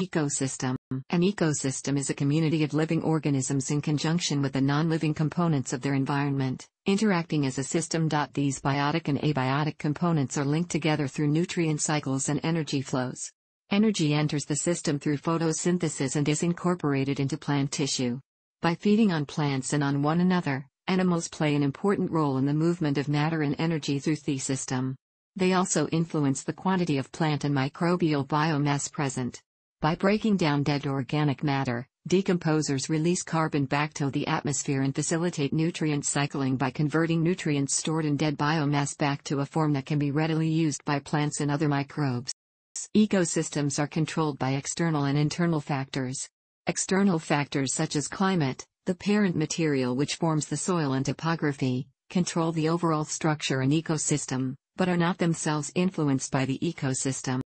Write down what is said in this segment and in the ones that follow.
Ecosystem An ecosystem is a community of living organisms in conjunction with the non-living components of their environment, interacting as a system. These biotic and abiotic components are linked together through nutrient cycles and energy flows. Energy enters the system through photosynthesis and is incorporated into plant tissue. By feeding on plants and on one another, animals play an important role in the movement of matter and energy through the system. They also influence the quantity of plant and microbial biomass present. By breaking down dead organic matter, decomposers release carbon back to the atmosphere and facilitate nutrient cycling by converting nutrients stored in dead biomass back to a form that can be readily used by plants and other microbes. Ecosystems are controlled by external and internal factors. External factors such as climate, the parent material which forms the soil and topography, control the overall structure and ecosystem, but are not themselves influenced by the ecosystem.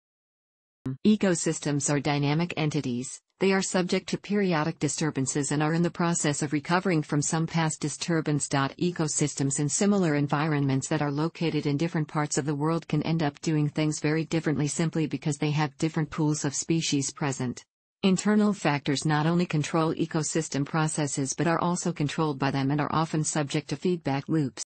Ecosystems are dynamic entities, they are subject to periodic disturbances and are in the process of recovering from some past disturbance. Ecosystems in similar environments that are located in different parts of the world can end up doing things very differently simply because they have different pools of species present. Internal factors not only control ecosystem processes but are also controlled by them and are often subject to feedback loops.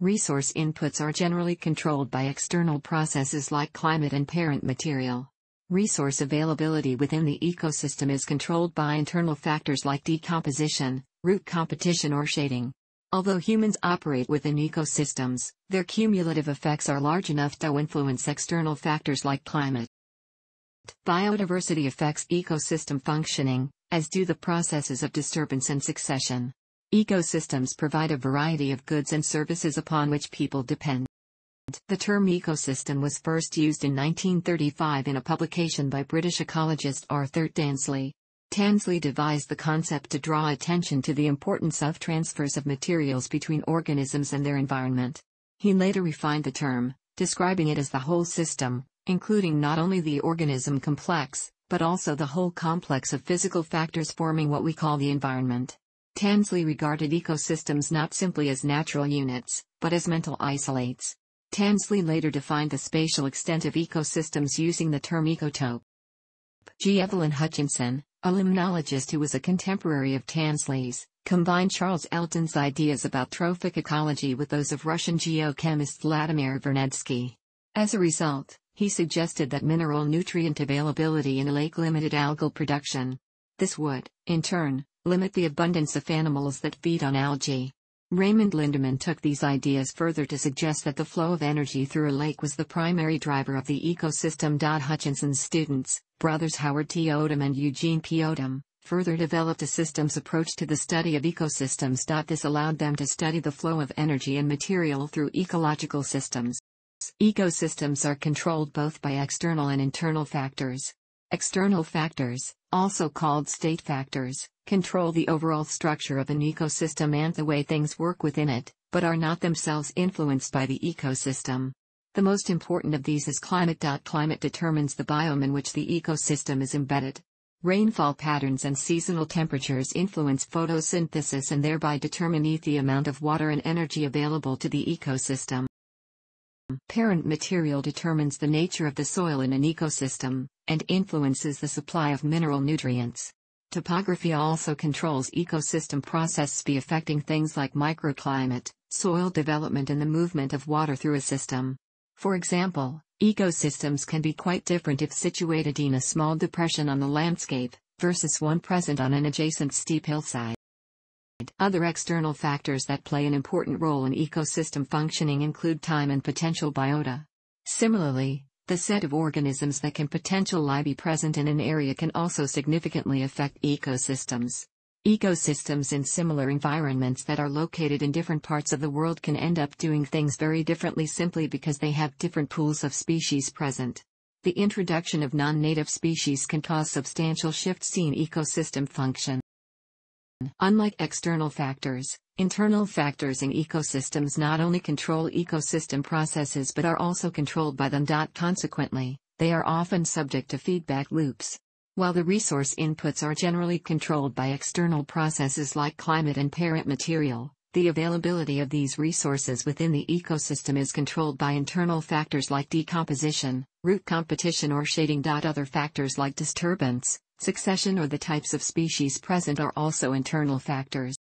Resource inputs are generally controlled by external processes like climate and parent material. Resource availability within the ecosystem is controlled by internal factors like decomposition, root competition or shading. Although humans operate within ecosystems, their cumulative effects are large enough to influence external factors like climate. Biodiversity affects ecosystem functioning, as do the processes of disturbance and succession. Ecosystems provide a variety of goods and services upon which people depend. The term ecosystem was first used in 1935 in a publication by British ecologist Arthur Tansley. Tansley devised the concept to draw attention to the importance of transfers of materials between organisms and their environment. He later refined the term, describing it as the whole system, including not only the organism complex, but also the whole complex of physical factors forming what we call the environment. Tansley regarded ecosystems not simply as natural units, but as mental isolates. Tansley later defined the spatial extent of ecosystems using the term ecotope. G. Evelyn Hutchinson, a limnologist who was a contemporary of Tansley's, combined Charles Elton's ideas about trophic ecology with those of Russian geochemist Vladimir Vernadsky. As a result, he suggested that mineral nutrient availability in a lake limited algal production. This would, in turn, limit the abundance of animals that feed on algae. Raymond Lindeman took these ideas further to suggest that the flow of energy through a lake was the primary driver of the ecosystem. Hutchinson's students, brothers Howard T. Odum and Eugene P. Odum, further developed a systems approach to the study of ecosystems. This allowed them to study the flow of energy and material through ecological systems. Ecosystems are controlled both by external and internal factors. External factors, also called state factors, control the overall structure of an ecosystem and the way things work within it, but are not themselves influenced by the ecosystem. The most important of these is climate. Climate determines the biome in which the ecosystem is embedded. Rainfall patterns and seasonal temperatures influence photosynthesis and thereby determine the amount of water and energy available to the ecosystem. Parent material determines the nature of the soil in an ecosystem, and influences the supply of mineral nutrients. Topography also controls ecosystem processes be affecting things like microclimate, soil development and the movement of water through a system. For example, ecosystems can be quite different if situated in a small depression on the landscape, versus one present on an adjacent steep hillside. Other external factors that play an important role in ecosystem functioning include time and potential biota. Similarly, the set of organisms that can potentially be present in an area can also significantly affect ecosystems. Ecosystems in similar environments that are located in different parts of the world can end up doing things very differently simply because they have different pools of species present. The introduction of non-native species can cause substantial shifts in ecosystem function. Unlike external factors, internal factors in ecosystems not only control ecosystem processes but are also controlled by them. Consequently, they are often subject to feedback loops. While the resource inputs are generally controlled by external processes like climate and parent material, The availability of these resources within the ecosystem is controlled by internal factors like decomposition, root competition or shading. Other factors like disturbance, succession or the types of species present are also internal factors.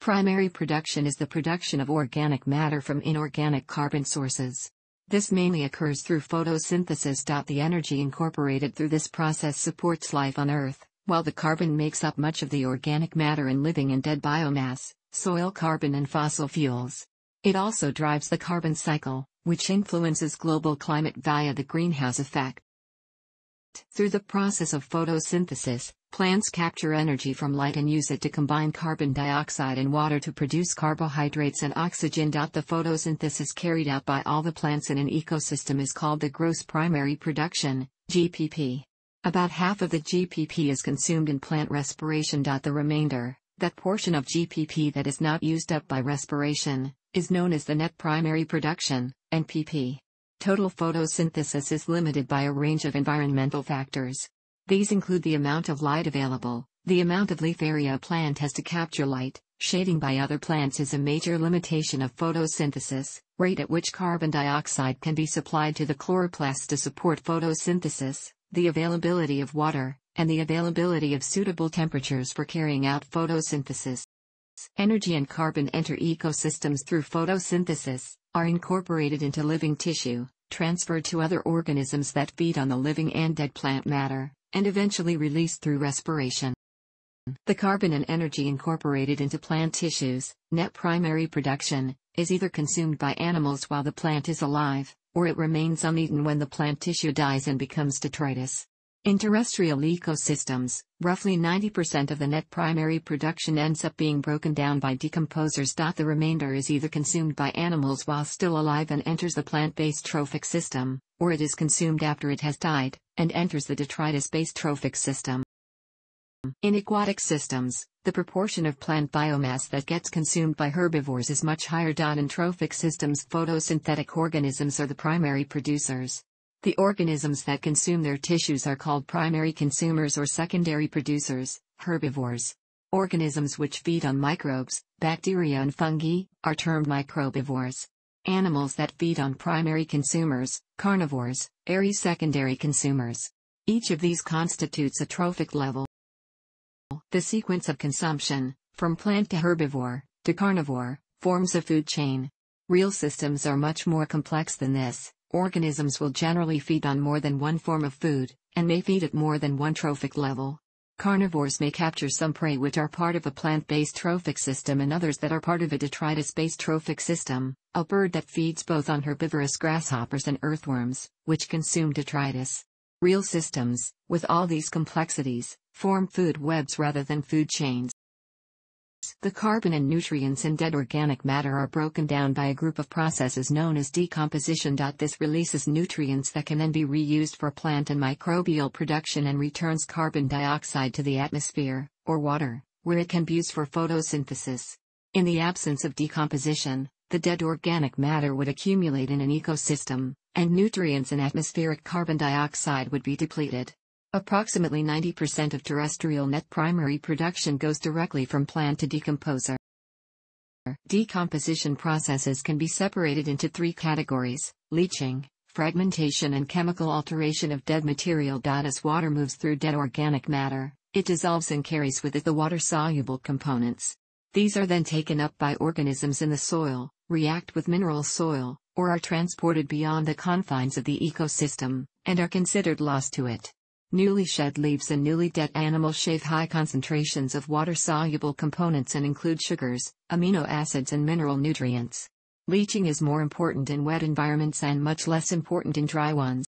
Primary production is the production of organic matter from inorganic carbon sources. This mainly occurs through photosynthesis. The energy incorporated through this process supports life on Earth, while the carbon makes up much of the organic matter in living and dead biomass soil carbon and fossil fuels. It also drives the carbon cycle, which influences global climate via the greenhouse effect. Through the process of photosynthesis, plants capture energy from light and use it to combine carbon dioxide and water to produce carbohydrates and oxygen. The photosynthesis carried out by all the plants in an ecosystem is called the gross primary production, GPP. About half of the GPP is consumed in plant respiration. The remainder, that portion of GPP that is not used up by respiration, is known as the net primary production, NPP. Total photosynthesis is limited by a range of environmental factors. These include the amount of light available, the amount of leaf area a plant has to capture light, shading by other plants is a major limitation of photosynthesis, rate at which carbon dioxide can be supplied to the chloroplasts to support photosynthesis, the availability of water, and the availability of suitable temperatures for carrying out photosynthesis. Energy and carbon enter ecosystems through photosynthesis, are incorporated into living tissue, transferred to other organisms that feed on the living and dead plant matter, and eventually released through respiration. The carbon and energy incorporated into plant tissues, net primary production, is either consumed by animals while the plant is alive, or it remains uneaten when the plant tissue dies and becomes detritus. In terrestrial ecosystems, roughly 90% of the net primary production ends up being broken down by decomposers. The remainder is either consumed by animals while still alive and enters the plant-based trophic system, or it is consumed after it has died, and enters the detritus-based trophic system. In aquatic systems, the proportion of plant biomass that gets consumed by herbivores is much higher. In trophic systems, photosynthetic organisms are the primary producers. The organisms that consume their tissues are called primary consumers or secondary producers, herbivores. Organisms which feed on microbes, bacteria and fungi, are termed microbivores. Animals that feed on primary consumers, carnivores, are secondary consumers. Each of these constitutes a trophic level. The sequence of consumption, from plant to herbivore, to carnivore, forms a food chain. Real systems are much more complex than this. Organisms will generally feed on more than one form of food, and may feed at more than one trophic level. Carnivores may capture some prey which are part of a plant-based trophic system and others that are part of a detritus-based trophic system, a bird that feeds both on herbivorous grasshoppers and earthworms, which consume detritus. Real systems, with all these complexities, form food webs rather than food chains. The carbon and nutrients in dead organic matter are broken down by a group of processes known as decomposition. This releases nutrients that can then be reused for plant and microbial production and returns carbon dioxide to the atmosphere, or water, where it can be used for photosynthesis. In the absence of decomposition, the dead organic matter would accumulate in an ecosystem, and nutrients and atmospheric carbon dioxide would be depleted. Approximately 90% of terrestrial net primary production goes directly from plant to decomposer. Decomposition processes can be separated into three categories leaching, fragmentation, and chemical alteration of dead material. As water moves through dead organic matter, it dissolves and carries with it the water soluble components. These are then taken up by organisms in the soil, react with mineral soil, or are transported beyond the confines of the ecosystem, and are considered lost to it. Newly shed leaves and newly dead animals shave high concentrations of water-soluble components and include sugars, amino acids and mineral nutrients. Leaching is more important in wet environments and much less important in dry ones.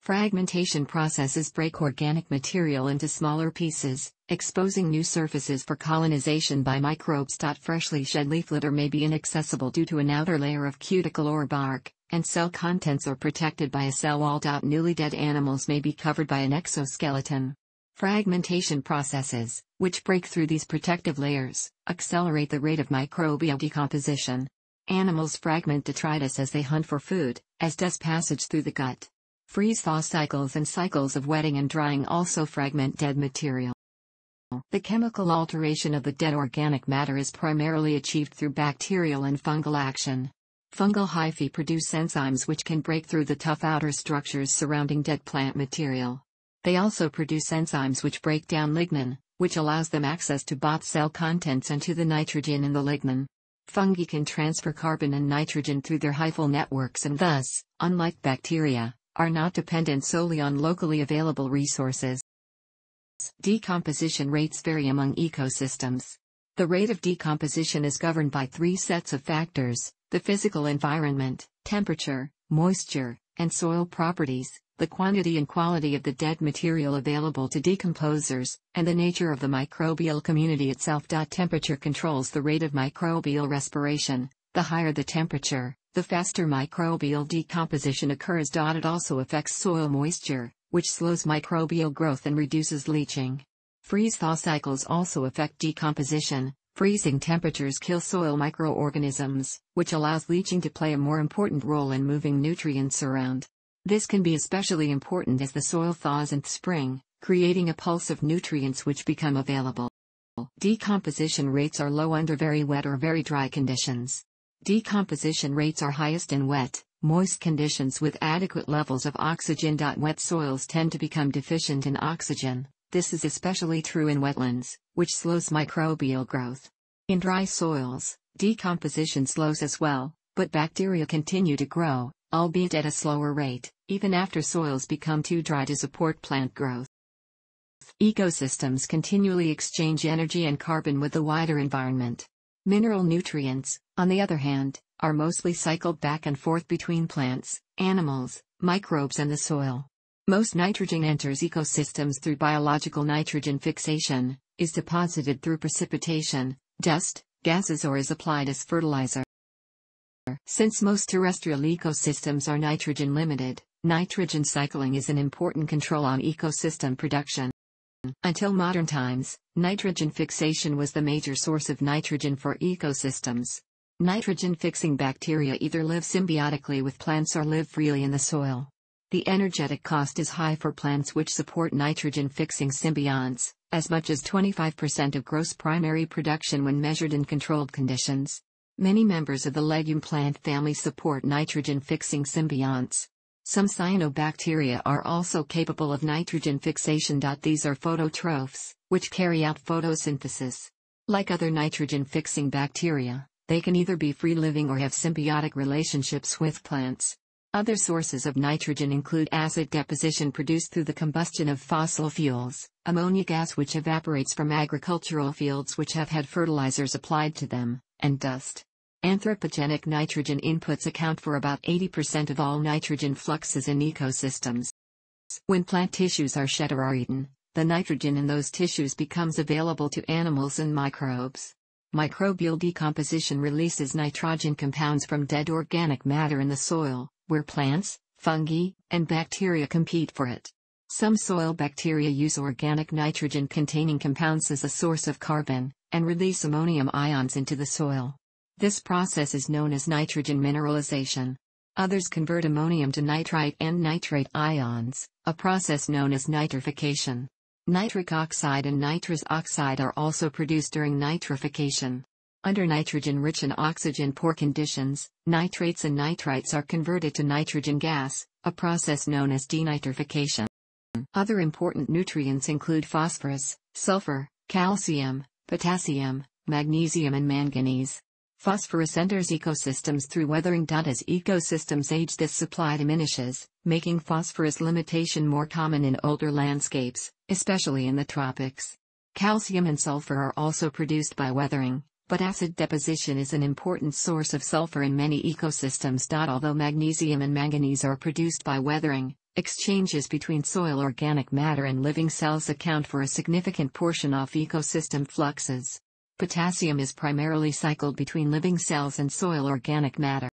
Fragmentation processes break organic material into smaller pieces, exposing new surfaces for colonization by microbes. Freshly shed leaf litter may be inaccessible due to an outer layer of cuticle or bark, and cell contents are protected by a cell wall. Newly dead animals may be covered by an exoskeleton. Fragmentation processes, which break through these protective layers, accelerate the rate of microbial decomposition. Animals fragment detritus as they hunt for food, as does passage through the gut. Freeze-thaw cycles and cycles of wetting and drying also fragment dead material. The chemical alteration of the dead organic matter is primarily achieved through bacterial and fungal action. Fungal hyphae produce enzymes which can break through the tough outer structures surrounding dead plant material. They also produce enzymes which break down lignin, which allows them access to both cell contents and to the nitrogen in the lignin. Fungi can transfer carbon and nitrogen through their hyphal networks and thus, unlike bacteria, are not dependent solely on locally available resources. Decomposition rates vary among ecosystems. The rate of decomposition is governed by three sets of factors the physical environment, temperature, moisture, and soil properties, the quantity and quality of the dead material available to decomposers, and the nature of the microbial community itself. Temperature controls the rate of microbial respiration. The higher the temperature, the faster microbial decomposition occurs. It also affects soil moisture, which slows microbial growth and reduces leaching. Freeze-thaw cycles also affect decomposition. Freezing temperatures kill soil microorganisms, which allows leaching to play a more important role in moving nutrients around. This can be especially important as the soil thaws in spring, creating a pulse of nutrients which become available. Decomposition rates are low under very wet or very dry conditions. Decomposition rates are highest in wet, moist conditions with adequate levels of oxygen. Wet soils tend to become deficient in oxygen, this is especially true in wetlands, which slows microbial growth. In dry soils, decomposition slows as well, but bacteria continue to grow, albeit at a slower rate, even after soils become too dry to support plant growth. Ecosystems continually exchange energy and carbon with the wider environment. Mineral nutrients, on the other hand, are mostly cycled back and forth between plants, animals, microbes and the soil. Most nitrogen enters ecosystems through biological nitrogen fixation, is deposited through precipitation, dust, gases or is applied as fertilizer. Since most terrestrial ecosystems are nitrogen limited, nitrogen cycling is an important control on ecosystem production. Until modern times, nitrogen fixation was the major source of nitrogen for ecosystems. Nitrogen fixing bacteria either live symbiotically with plants or live freely in the soil. The energetic cost is high for plants which support nitrogen fixing symbionts, as much as 25% of gross primary production when measured in controlled conditions. Many members of the legume plant family support nitrogen fixing symbionts. Some cyanobacteria are also capable of nitrogen fixation. These are phototrophs, which carry out photosynthesis. Like other nitrogen fixing bacteria, they can either be free living or have symbiotic relationships with plants. Other sources of nitrogen include acid deposition produced through the combustion of fossil fuels, ammonia gas which evaporates from agricultural fields which have had fertilizers applied to them, and dust. Anthropogenic nitrogen inputs account for about 80% of all nitrogen fluxes in ecosystems. When plant tissues are shed or are eaten, the nitrogen in those tissues becomes available to animals and microbes. Microbial decomposition releases nitrogen compounds from dead organic matter in the soil, where plants, fungi, and bacteria compete for it. Some soil bacteria use organic nitrogen containing compounds as a source of carbon, and release ammonium ions into the soil. This process is known as nitrogen mineralization. Others convert ammonium to nitrite and nitrate ions, a process known as nitrification. Nitric oxide and nitrous oxide are also produced during nitrification. Under nitrogen-rich and oxygen-poor conditions, nitrates and nitrites are converted to nitrogen gas, a process known as denitrification. Other important nutrients include phosphorus, sulfur, calcium, potassium, magnesium and manganese. Phosphorus enters ecosystems through weathering. As ecosystems age, this supply diminishes, making phosphorus limitation more common in older landscapes, especially in the tropics. Calcium and sulfur are also produced by weathering, but acid deposition is an important source of sulfur in many ecosystems. Although magnesium and manganese are produced by weathering, exchanges between soil organic matter and living cells account for a significant portion of ecosystem fluxes. Potassium is primarily cycled between living cells and soil organic matter.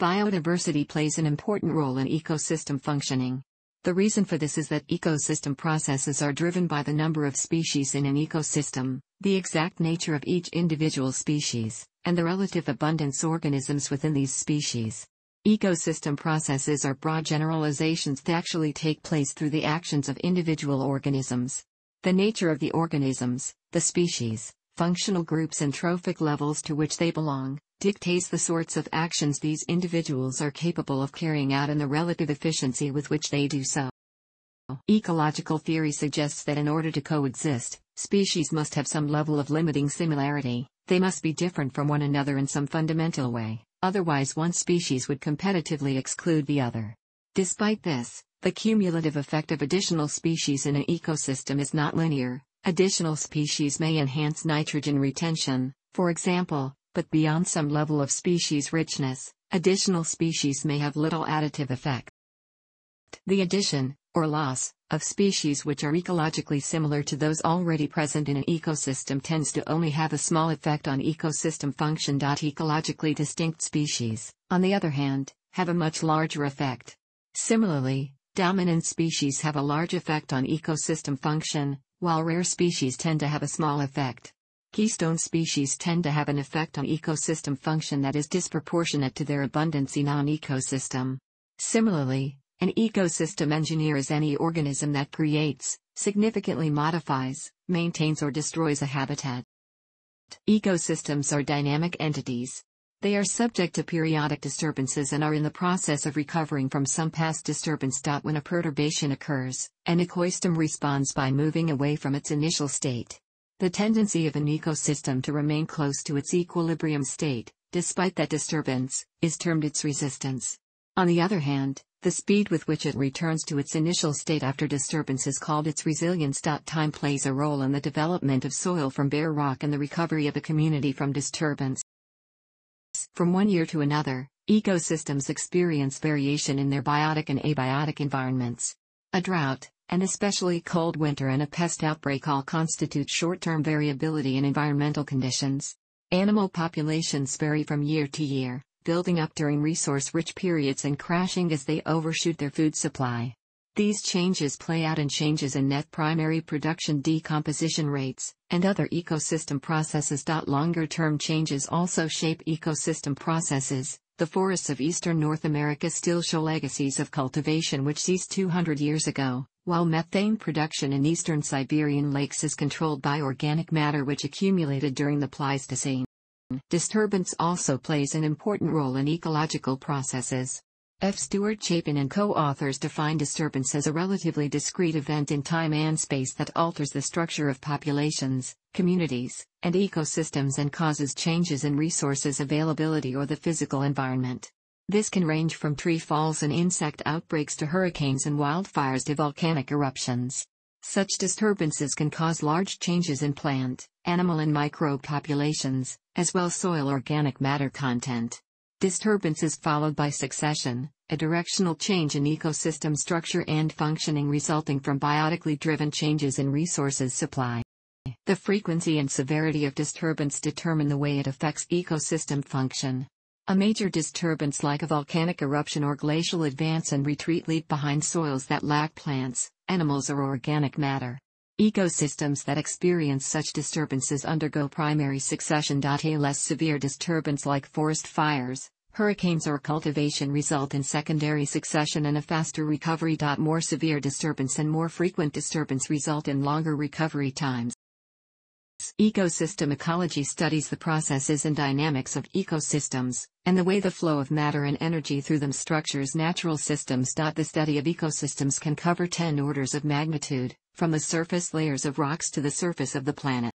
Biodiversity plays an important role in ecosystem functioning. The reason for this is that ecosystem processes are driven by the number of species in an ecosystem, the exact nature of each individual species, and the relative abundance organisms within these species. Ecosystem processes are broad generalizations that actually take place through the actions of individual organisms. The nature of the organisms, the species, functional groups and trophic levels to which they belong, dictates the sorts of actions these individuals are capable of carrying out and the relative efficiency with which they do so. Ecological theory suggests that in order to coexist, species must have some level of limiting similarity, they must be different from one another in some fundamental way, otherwise one species would competitively exclude the other. Despite this, the cumulative effect of additional species in an ecosystem is not linear, Additional species may enhance nitrogen retention, for example, but beyond some level of species richness, additional species may have little additive effect. The addition, or loss, of species which are ecologically similar to those already present in an ecosystem tends to only have a small effect on ecosystem function. Ecologically distinct species, on the other hand, have a much larger effect. Similarly, dominant species have a large effect on ecosystem function, while rare species tend to have a small effect. Keystone species tend to have an effect on ecosystem function that is disproportionate to their abundance in an ecosystem. Similarly, an ecosystem engineer is any organism that creates, significantly modifies, maintains or destroys a habitat. Ecosystems are dynamic entities. They are subject to periodic disturbances and are in the process of recovering from some past disturbance. When a perturbation occurs, an ecosystem responds by moving away from its initial state. The tendency of an ecosystem to remain close to its equilibrium state, despite that disturbance, is termed its resistance. On the other hand, the speed with which it returns to its initial state after disturbance is called its resilience. Time plays a role in the development of soil from bare rock and the recovery of a community from disturbance. From one year to another, ecosystems experience variation in their biotic and abiotic environments. A drought, an especially cold winter and a pest outbreak all constitute short-term variability in environmental conditions. Animal populations vary from year to year, building up during resource-rich periods and crashing as they overshoot their food supply. These changes play out in changes in net primary production decomposition rates, and other ecosystem processes. Longer term changes also shape ecosystem processes. The forests of eastern North America still show legacies of cultivation which ceased 200 years ago, while methane production in eastern Siberian lakes is controlled by organic matter which accumulated during the Pleistocene. Disturbance also plays an important role in ecological processes. F. Stewart Chapin and co-authors define disturbance as a relatively discrete event in time and space that alters the structure of populations, communities, and ecosystems and causes changes in resources availability or the physical environment. This can range from tree falls and insect outbreaks to hurricanes and wildfires to volcanic eruptions. Such disturbances can cause large changes in plant, animal and microbe populations, as well soil organic matter content. Disturbance is followed by succession, a directional change in ecosystem structure and functioning resulting from biotically driven changes in resources supply. The frequency and severity of disturbance determine the way it affects ecosystem function. A major disturbance like a volcanic eruption or glacial advance and retreat leave behind soils that lack plants, animals or organic matter. Ecosystems that experience such disturbances undergo primary succession. A less severe disturbance like forest fires, hurricanes or cultivation result in secondary succession and a faster recovery. More severe disturbance and more frequent disturbance result in longer recovery times. Ecosystem ecology studies the processes and dynamics of ecosystems, and the way the flow of matter and energy through them structures natural systems. The study of ecosystems can cover 10 orders of magnitude, from the surface layers of rocks to the surface of the planet.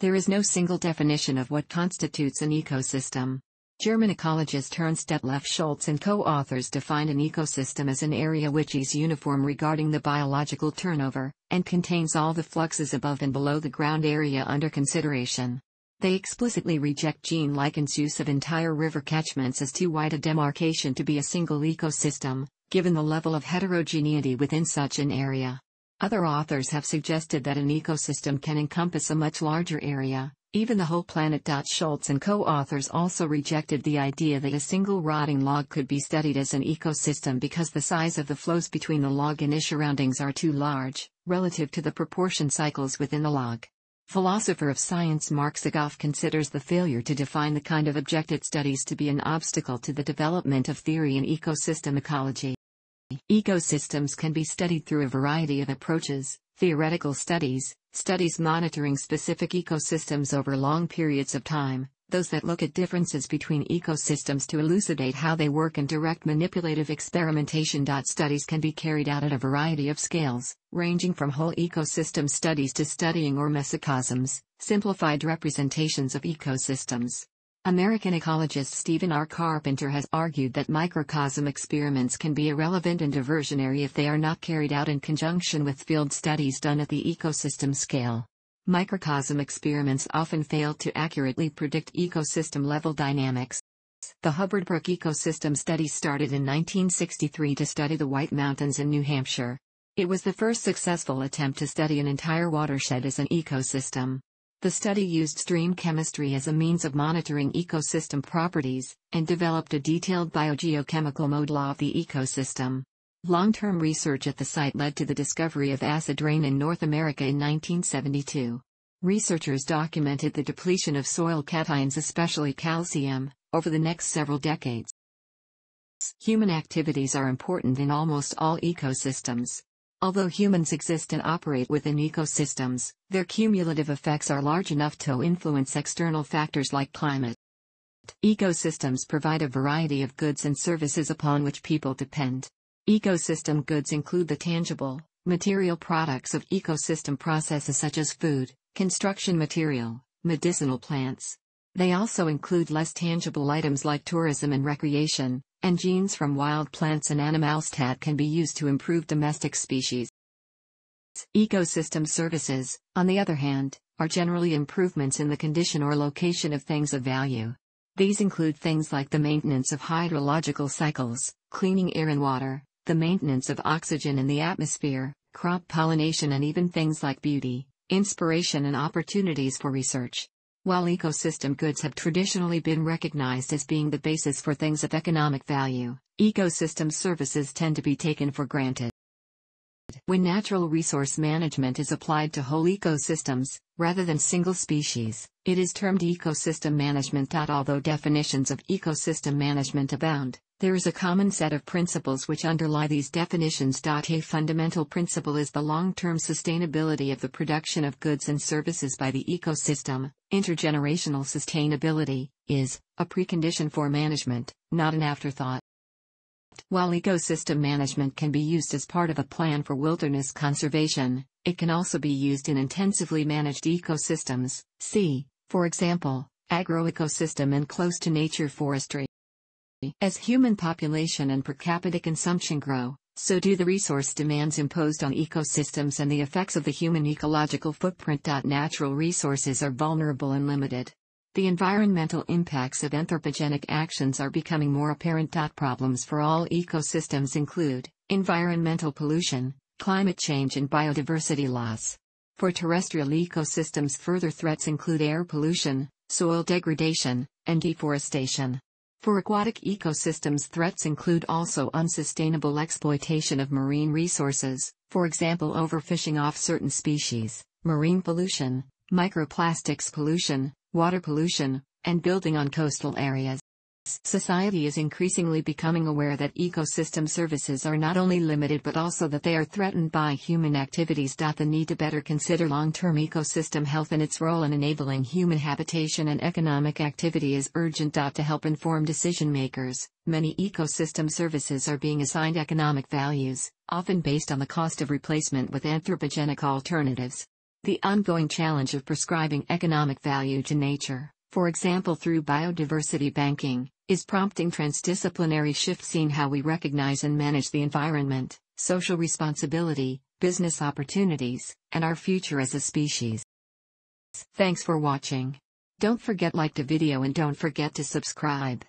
There is no single definition of what constitutes an ecosystem. German ecologist Ernst-Detlef Schulze and co-authors defined an ecosystem as an area which is uniform regarding the biological turnover, and contains all the fluxes above and below the ground area under consideration. They explicitly reject Gene Likens' use of entire river catchments as too wide a demarcation to be a single ecosystem, given the level of heterogeneity within such an area. Other authors have suggested that an ecosystem can encompass a much larger area, even the whole planet. Schulze and co-authors also rejected the idea that a single rotting log could be studied as an ecosystem because the size of the flows between the log and its surroundings are too large, relative to the proportion cycles within the log. Philosopher of science Mark Sagoff considers the failure to define the kind of objective studies to be an obstacle to the development of theory in ecosystem ecology. Ecosystems can be studied through a variety of approaches, Theoretical studies, studies monitoring specific ecosystems over long periods of time, those that look at differences between ecosystems to elucidate how they work and direct manipulative experimentation. Studies can be carried out at a variety of scales, ranging from whole ecosystem studies to studying or mesocosms, simplified representations of ecosystems. American ecologist Stephen R. Carpenter has argued that microcosm experiments can be irrelevant and diversionary if they are not carried out in conjunction with field studies done at the ecosystem scale. Microcosm experiments often fail to accurately predict ecosystem level dynamics. The Hubbard Brook Ecosystem Study started in 1963 to study the White Mountains in New Hampshire. It was the first successful attempt to study an entire watershed as an ecosystem. The study used stream chemistry as a means of monitoring ecosystem properties, and developed a detailed biogeochemical mode law of the ecosystem. Long-term research at the site led to the discovery of acid rain in North America in 1972. Researchers documented the depletion of soil cations especially calcium, over the next several decades. Human activities are important in almost all ecosystems. Although humans exist and operate within ecosystems, their cumulative effects are large enough to influence external factors like climate. Ecosystems provide a variety of goods and services upon which people depend. Ecosystem goods include the tangible, material products of ecosystem processes such as food, construction material, medicinal plants. They also include less tangible items like tourism and recreation, and genes from wild plants and animals that can be used to improve domestic species. Ecosystem services, on the other hand, are generally improvements in the condition or location of things of value. These include things like the maintenance of hydrological cycles, cleaning air and water, the maintenance of oxygen in the atmosphere, crop pollination, and even things like beauty, inspiration, and opportunities for research. While ecosystem goods have traditionally been recognized as being the basis for things of economic value, ecosystem services tend to be taken for granted. When natural resource management is applied to whole ecosystems, rather than single species, it is termed ecosystem management. Although definitions of ecosystem management abound, there is a common set of principles which underlie these definitions. A fundamental principle is the long term sustainability of the production of goods and services by the ecosystem. Intergenerational sustainability is a precondition for management, not an afterthought. While ecosystem management can be used as part of a plan for wilderness conservation, it can also be used in intensively managed ecosystems, see, for example, agroecosystem and close to nature forestry. As human population and per capita consumption grow, so do the resource demands imposed on ecosystems and the effects of the human ecological footprint. Natural resources are vulnerable and limited. The environmental impacts of anthropogenic actions are becoming more apparent. Problems for all ecosystems include environmental pollution, climate change, and biodiversity loss. For terrestrial ecosystems, further threats include air pollution, soil degradation, and deforestation. For aquatic ecosystems, threats include also unsustainable exploitation of marine resources, for example, overfishing off certain species, marine pollution, microplastics pollution, water pollution, and building on coastal areas. Society is increasingly becoming aware that ecosystem services are not only limited but also that they are threatened by human activities. The need to better consider long term ecosystem health and its role in enabling human habitation and economic activity is urgent. To help inform decision makers, many ecosystem services are being assigned economic values, often based on the cost of replacement with anthropogenic alternatives. The ongoing challenge of prescribing economic value to nature, for example through biodiversity banking, is prompting transdisciplinary shifts in how we recognize and manage the environment, social responsibility, business opportunities, and our future as a species. Thanks for watching. Don't forget like the video and don't forget to subscribe.